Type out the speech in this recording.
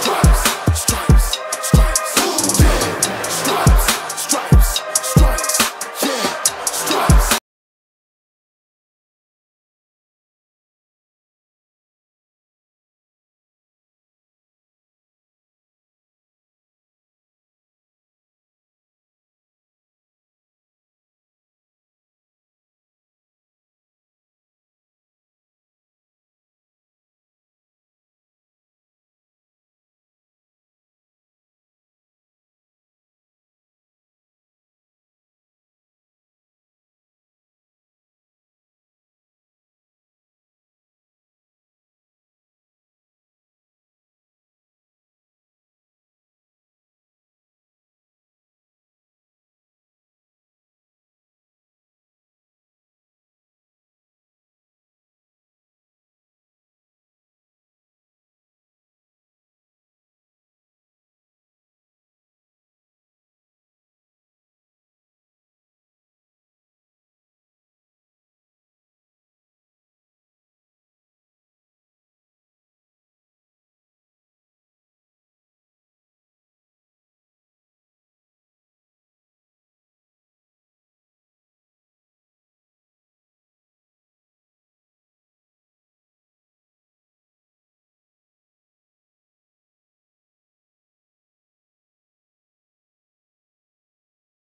Time.